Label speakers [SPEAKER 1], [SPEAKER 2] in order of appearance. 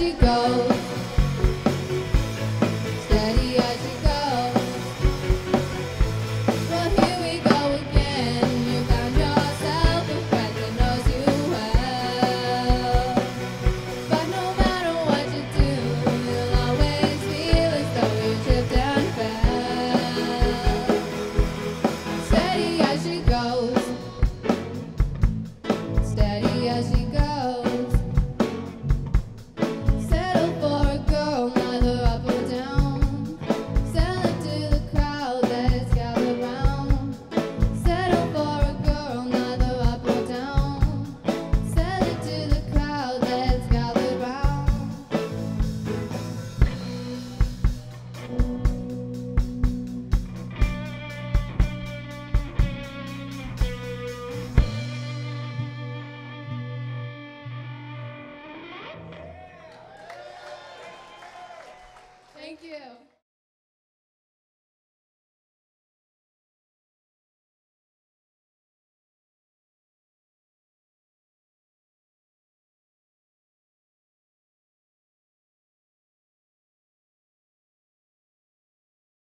[SPEAKER 1] you go. you.